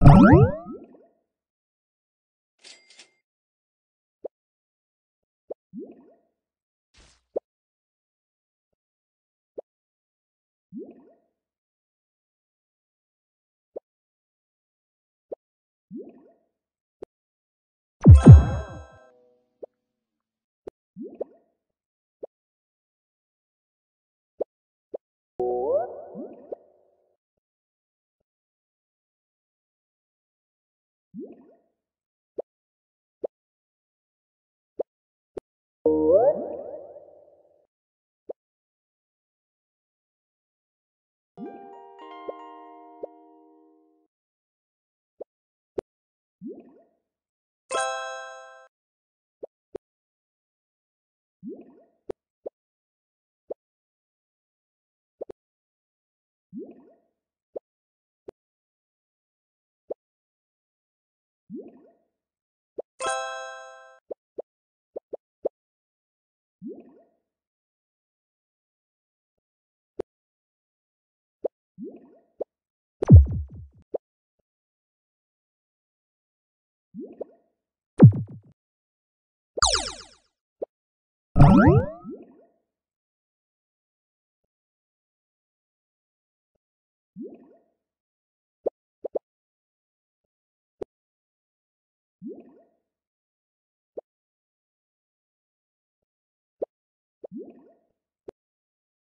What? Yeah. Thank you.